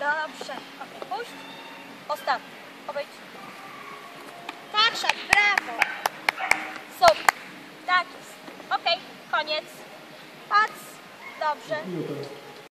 Dobrze. Ok, puść. Ostatni. Obejdź. Tak, szat, brawo. Super. Tak jest. Ok, koniec. Patrz. Dobrze.